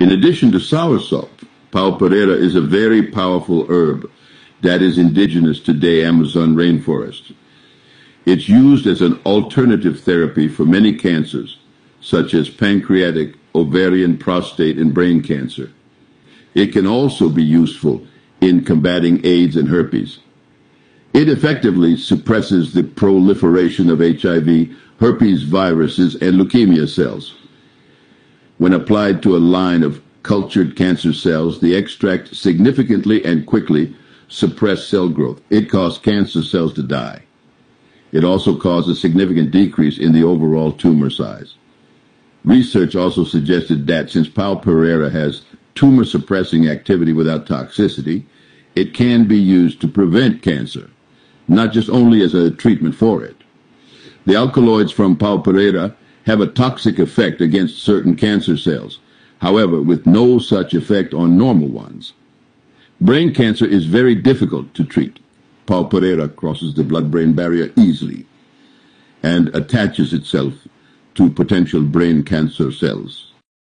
In addition to soursop, pau pereira is a very powerful herb that is indigenous to the Amazon rainforest. It's used as an alternative therapy for many cancers, such as pancreatic, ovarian, prostate, and brain cancer. It can also be useful in combating AIDS and herpes. It effectively suppresses the proliferation of HIV, herpes viruses, and leukemia cells. When applied to a line of cultured cancer cells, the extract significantly and quickly suppress cell growth. It caused cancer cells to die. It also caused a significant decrease in the overall tumor size. Research also suggested that since Pau Pereira has tumor suppressing activity without toxicity, it can be used to prevent cancer, not just only as a treatment for it. The alkaloids from Pau Pereira have a toxic effect against certain cancer cells, however, with no such effect on normal ones. Brain cancer is very difficult to treat. Pau Pereira crosses the blood-brain barrier easily and attaches itself to potential brain cancer cells.